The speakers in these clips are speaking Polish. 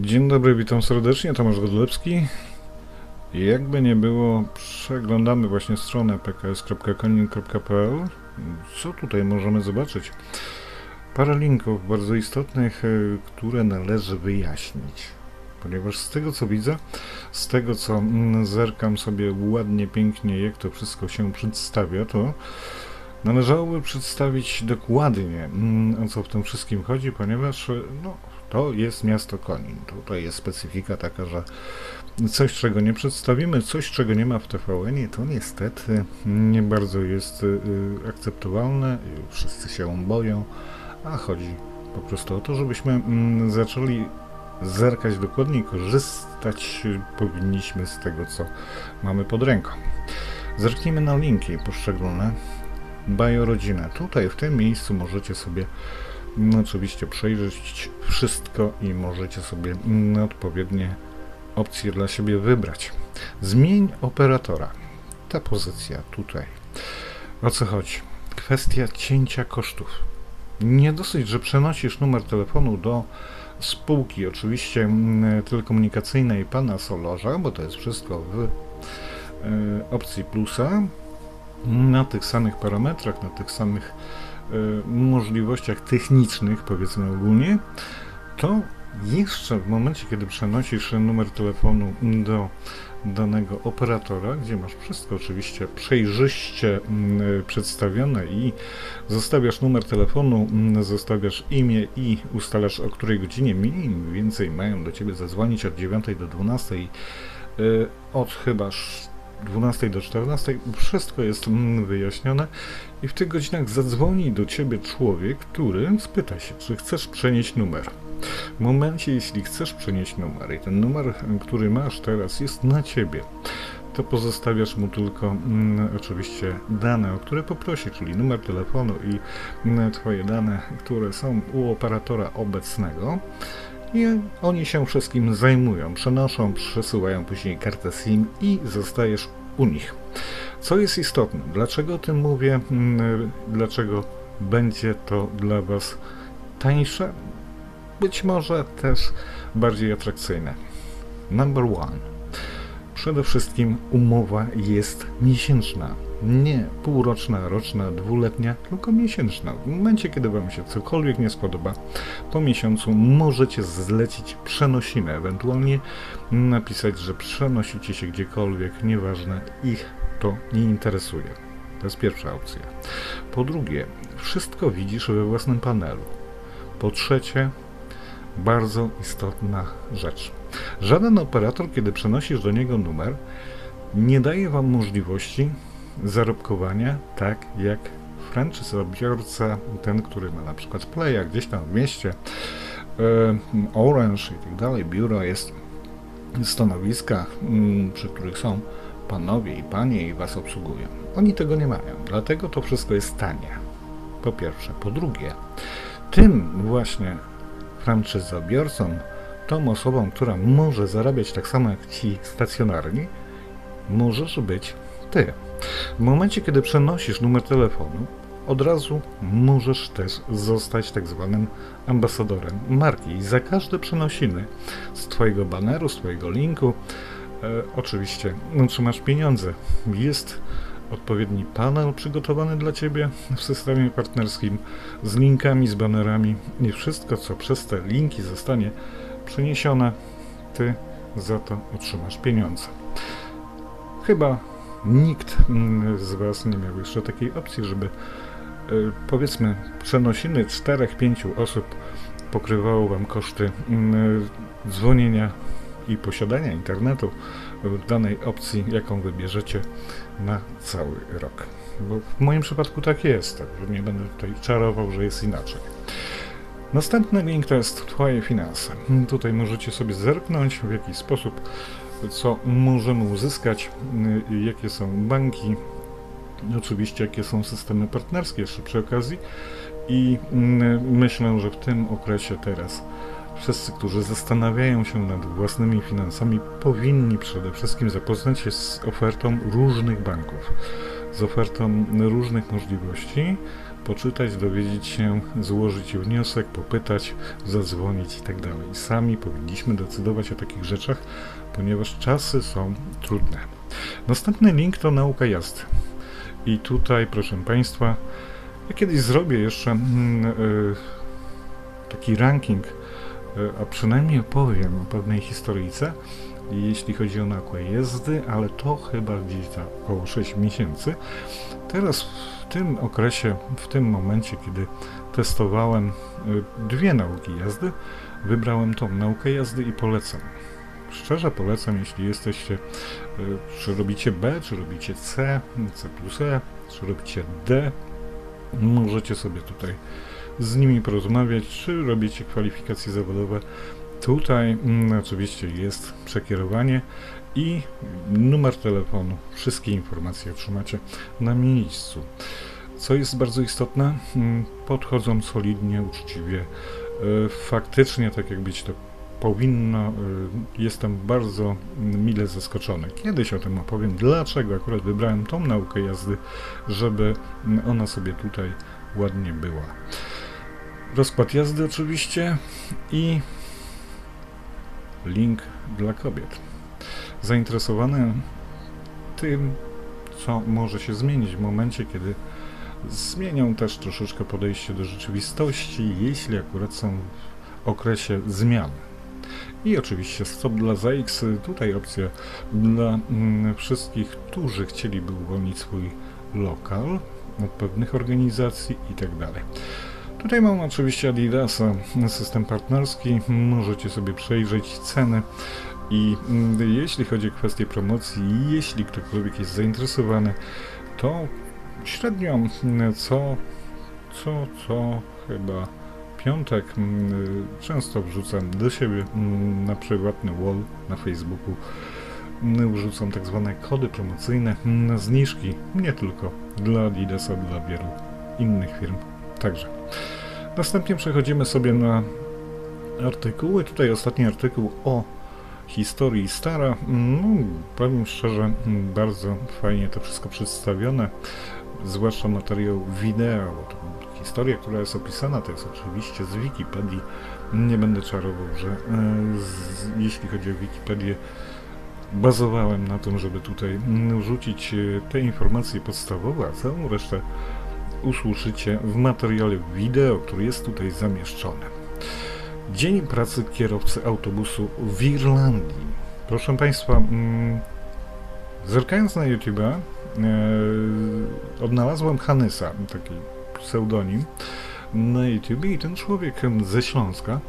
Dzień dobry, witam serdecznie, Tomasz Godlewski. Jakby nie było, przeglądamy właśnie stronę pks.konin.pl. Co tutaj możemy zobaczyć? Parę linków bardzo istotnych, e, które należy wyjaśnić. Ponieważ z tego co widzę, z tego co mm, zerkam sobie ładnie, pięknie, jak to wszystko się przedstawia, to należałoby przedstawić dokładnie, mm, o co w tym wszystkim chodzi, ponieważ e, no, to jest miasto Konin. Tutaj jest specyfika taka, że coś, czego nie przedstawimy, coś, czego nie ma w tvn to niestety nie bardzo jest y, akceptowalne. Wszyscy się boją, a chodzi po prostu o to, żebyśmy mm, zaczęli zerkać dokładniej, korzystać powinniśmy z tego, co mamy pod ręką. Zerknijmy na linki poszczególne. Biorodzinę. Tutaj w tym miejscu możecie sobie oczywiście przejrzeć wszystko i możecie sobie odpowiednie opcje dla siebie wybrać. Zmień operatora. Ta pozycja tutaj. O co chodzi? Kwestia cięcia kosztów. Nie dosyć, że przenosisz numer telefonu do spółki, oczywiście mm, telekomunikacyjnej pana Solorza, bo to jest wszystko w e, opcji plusa, na tych samych parametrach, na tych samych możliwościach technicznych, powiedzmy ogólnie, to jeszcze w momencie, kiedy przenosisz numer telefonu do danego operatora, gdzie masz wszystko oczywiście przejrzyście mm, przedstawione i zostawiasz numer telefonu, mm, zostawiasz imię i ustalasz o której godzinie mniej więcej mają do ciebie zadzwonić od 9 do 12 y, od chyba 12 do 14 wszystko jest mm, wyjaśnione i w tych godzinach zadzwoni do ciebie człowiek, który spyta się, czy chcesz przenieść numer. W momencie, jeśli chcesz przenieść numer i ten numer, który masz teraz jest na ciebie, to pozostawiasz mu tylko mm, oczywiście dane, o które poprosi, czyli numer telefonu i mm, twoje dane, które są u operatora obecnego i oni się wszystkim zajmują, przenoszą, przesyłają później kartę SIM i zostajesz u nich. Co jest istotne? Dlaczego o tym mówię? Mm, dlaczego będzie to dla Was tańsze? Być może też bardziej atrakcyjne. Number one. Przede wszystkim umowa jest miesięczna. Nie półroczna, roczna, dwuletnia, tylko miesięczna. W momencie, kiedy Wam się cokolwiek nie spodoba, po miesiącu możecie zlecić przenosiny, ewentualnie napisać, że przenosicie się gdziekolwiek, nieważne, ich to nie interesuje. To jest pierwsza opcja. Po drugie, wszystko widzisz we własnym panelu. Po trzecie, bardzo istotna rzecz. Żaden operator, kiedy przenosisz do niego numer, nie daje Wam możliwości zarobkowania tak jak franchise'obiorca, ten, który ma na przykład Playa gdzieś tam w mieście, e, Orange i tak dalej, biuro jest stanowiska, mm, przy których są panowie i panie i was obsługują. Oni tego nie mają, dlatego to wszystko jest tanie. Po pierwsze. Po drugie, tym właśnie franczyzobiorcom, tą osobą, która może zarabiać tak samo jak ci stacjonarni, możesz być ty. W momencie, kiedy przenosisz numer telefonu, od razu możesz też zostać tak zwanym ambasadorem marki i za każde przenosiny z Twojego baneru, z Twojego linku, e, oczywiście otrzymasz pieniądze. Jest odpowiedni panel przygotowany dla Ciebie w systemie partnerskim z linkami, z banerami i wszystko, co przez te linki zostanie przeniesione, Ty za to otrzymasz pieniądze. Chyba nikt mm, z Was nie miał jeszcze takiej opcji, żeby e, powiedzmy przenosiny 4-5 osób pokrywało Wam koszty mm, dzwonienia i posiadania internetu w danej opcji, jaką wybierzecie na cały rok. Bo w moim przypadku tak jest, także nie będę tutaj czarował, że jest inaczej. Następny link to jest Twoje finanse. Tutaj możecie sobie zerknąć, w jaki sposób, co możemy uzyskać, jakie są banki, oczywiście jakie są systemy partnerskie jeszcze przy okazji i myślę, że w tym okresie teraz Wszyscy, którzy zastanawiają się nad własnymi finansami, powinni przede wszystkim zapoznać się z ofertą różnych banków, z ofertą różnych możliwości, poczytać, dowiedzieć się, złożyć wniosek, popytać, zadzwonić itd. I sami powinniśmy decydować o takich rzeczach, ponieważ czasy są trudne. Następny link to nauka jazdy. I tutaj, proszę Państwa, ja kiedyś zrobię jeszcze mm, y, taki ranking, y, a przynajmniej opowiem o pewnej historyjce, jeśli chodzi o naukę jazdy, ale to chyba gdzieś za około 6 miesięcy. Teraz w tym okresie, w tym momencie, kiedy testowałem y, dwie nauki jazdy, wybrałem tą naukę jazdy i polecam. Szczerze polecam, jeśli jesteście, y, czy robicie B, czy robicie C, C plus E, czy robicie D, możecie sobie tutaj z nimi porozmawiać, czy robicie kwalifikacje zawodowe. Tutaj mm, oczywiście jest przekierowanie i numer telefonu. Wszystkie informacje otrzymacie na miejscu. Co jest bardzo istotne, mm, podchodzą solidnie, uczciwie. Y, Faktycznie, tak jak być to powinno, y, jestem bardzo mile zaskoczony. Kiedyś o tym opowiem, dlaczego akurat wybrałem tą naukę jazdy, żeby mm, ona sobie tutaj ładnie była. Rozkład jazdy oczywiście i link dla kobiet. Zainteresowane tym, co może się zmienić w momencie, kiedy zmienią też troszeczkę podejście do rzeczywistości, jeśli akurat są w okresie zmian. I oczywiście stop dla ZX, tutaj opcja dla mm, wszystkich, którzy chcieliby uwolnić swój lokal od pewnych organizacji i tak. Tutaj mam oczywiście Adidasa, system partnerski, możecie sobie przejrzeć ceny i mm, jeśli chodzi o kwestie promocji, jeśli ktokolwiek jest zainteresowany, to średnio mm, co, co, co chyba piątek mm, często wrzucam do siebie na prywatny wall na Facebooku. Wrzucam tak zwane kody promocyjne na zniżki, nie tylko dla Adidasa, dla wielu innych firm także. Następnie przechodzimy sobie na artykuły. Tutaj ostatni artykuł o historii Stara. No, powiem szczerze, bardzo fajnie to wszystko przedstawione, zwłaszcza materiał wideo, bo to historia, która jest opisana, to jest oczywiście z Wikipedii. Nie będę czarował, że e, z, jeśli chodzi o Wikipedię, bazowałem na tym, żeby tutaj mm, rzucić e, te informacje podstawowe, a całą resztę usłyszycie w materiale wideo, który jest tutaj zamieszczony. Dzień pracy kierowcy autobusu w Irlandii. Proszę Państwa, mm, zerkając na YouTube, e, odnalazłem Hanysa, taki pseudonim na YouTube i ten człowiek ze Śląska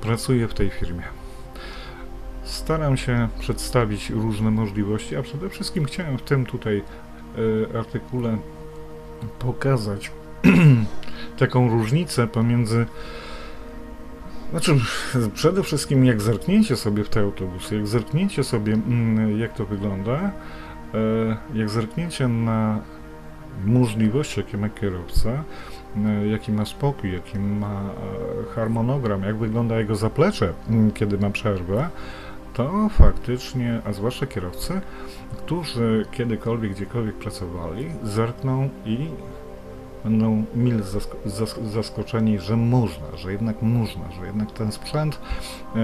pracuje w tej firmie. Staram się przedstawić różne możliwości, a przede wszystkim chciałem w tym tutaj e, artykule pokazać taką różnicę pomiędzy znaczy, przede wszystkim jak zerknięcie sobie w te autobusy, jak zerknięcie sobie, mm, jak to wygląda, e, jak zerknięcie na możliwości, jakie ma kierowca, e, jaki ma spokój, jaki ma e, harmonogram, jak wygląda jego zaplecze, mm, kiedy ma przerwę, to faktycznie, a zwłaszcza kierowcy, którzy kiedykolwiek, gdziekolwiek pracowali, zerkną i będą mile zasko zask zaskoczeni, że można, że jednak można, że jednak ten sprzęt, e,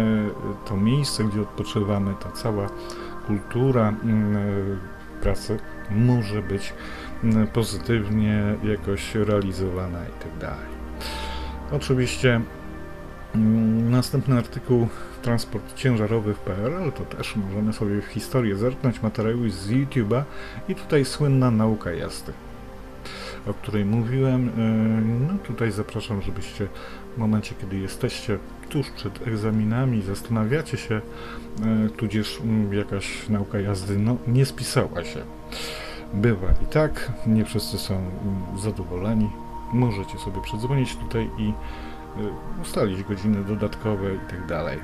to miejsce, gdzie odpoczywamy, ta cała kultura mm, pracy może być pozytywnie jakoś realizowana i tak dalej. Oczywiście następny artykuł transport ciężarowy w PRL, to też możemy sobie w historię zerknąć materiały z YouTube'a i tutaj słynna nauka jazdy, o której mówiłem. E, no tutaj zapraszam, żebyście w momencie, kiedy jesteście tuż przed egzaminami, zastanawiacie się, e, tudzież mm, jakaś nauka jazdy no, nie spisała się. Bywa i tak, nie wszyscy są mm, zadowoleni. Możecie sobie przedzwonić tutaj i ustalić godziny dodatkowe i tak dalej.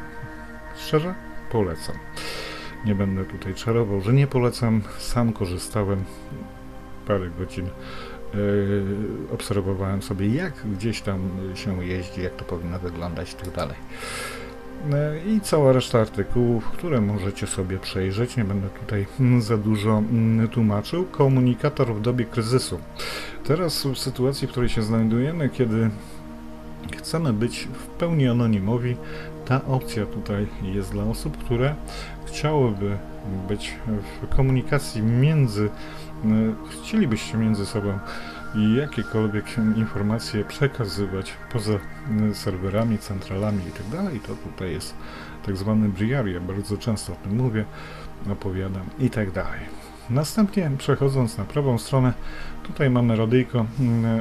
Szczerze? Polecam. Nie będę tutaj czarował, że nie polecam. Sam korzystałem parę godzin. Yy, obserwowałem sobie, jak gdzieś tam się jeździ, jak to powinno wyglądać i tak dalej. e, i cała reszta artykułów, które możecie sobie przejrzeć. Nie będę tutaj za dużo mm, tłumaczył. Komunikator w dobie kryzysu. Teraz w sytuacji, w której się znajdujemy, kiedy chcemy być w pełni anonimowi, ta opcja tutaj jest dla osób, które chciałyby być w komunikacji między, e, chcielibyście między sobą jakiekolwiek informacje przekazywać poza serwerami, centralami itd. I to tutaj jest tak zwany briaria, bardzo często o tym mówię, opowiadam i tak. Następnie przechodząc na prawą stronę, tutaj mamy radyjko,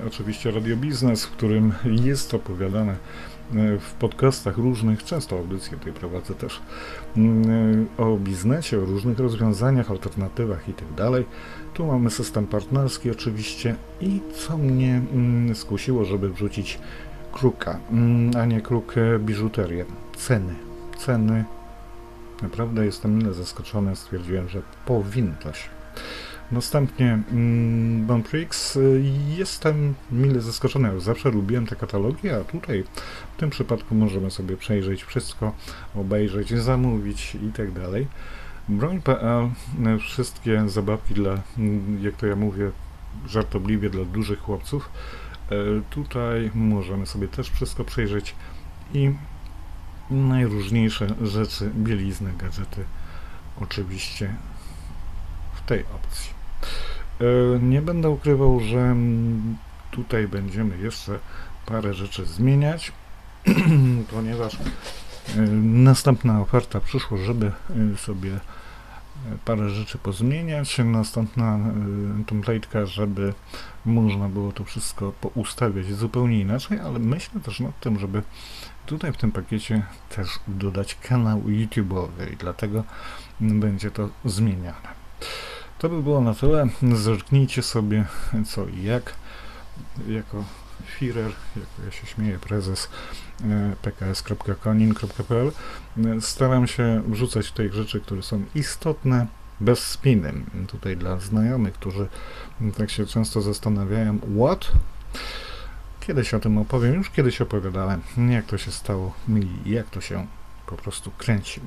oczywiście Radio Biznes, w którym jest opowiadane w podcastach różnych, często audycje tutaj prowadzę też, o biznesie, o różnych rozwiązaniach, alternatywach itd. Tu mamy system partnerski oczywiście i co mnie mm, skusiło, żeby wrzucić kruka, mm, a nie kruk biżuterię. Ceny. Ceny. Naprawdę jestem zaskoczony, stwierdziłem, że powinno się. Następnie mm, Bonprix. Jestem mile zaskoczony, ja zawsze lubiłem te katalogi, a tutaj w tym przypadku możemy sobie przejrzeć wszystko, obejrzeć, zamówić i tak dalej. Broń.pl, wszystkie zabawki dla, jak to ja mówię, żartobliwie dla dużych chłopców. E, tutaj możemy sobie też wszystko przejrzeć i najróżniejsze rzeczy, bielizny, gadżety oczywiście tej opcji. E, nie będę ukrywał, że tutaj będziemy jeszcze parę rzeczy zmieniać, ponieważ e, następna oferta przyszła, żeby sobie parę rzeczy pozmieniać. Następna template'ka, żeby można było to wszystko poustawiać zupełnie inaczej, ale myślę też nad tym, żeby tutaj w tym pakiecie też dodać kanał YouTube'owy i dlatego będzie to zmieniane. To by było na tyle. Zerknijcie sobie co i jak. Jako Führer, jak ja się śmieję, prezes e, pks.konin.pl. E, staram się wrzucać tutaj rzeczy, które są istotne, bez spiny. Tutaj dla znajomych, którzy tak się często zastanawiają, what? Kiedyś o tym opowiem, już kiedyś opowiadałem, jak to się stało i jak to się po prostu kręci.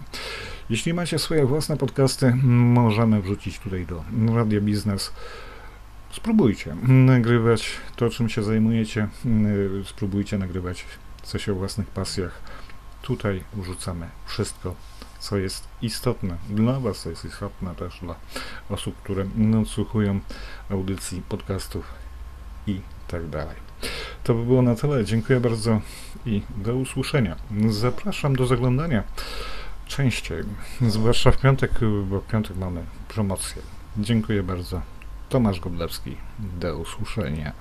Jeśli macie swoje własne podcasty, możemy wrzucić tutaj do Radio Biznes Spróbujcie nagrywać to, czym się zajmujecie. Spróbujcie nagrywać coś o własnych pasjach. Tutaj urzucamy wszystko, co jest istotne dla Was, co jest istotne też dla osób, które odsłuchują audycji, podcastów i tak dalej. To by było na tyle. Dziękuję bardzo i do usłyszenia. Zapraszam do zaglądania częściej, zwłaszcza w piątek, bo w piątek mamy promocję. Dziękuję bardzo. Tomasz Godlewski. Do usłyszenia.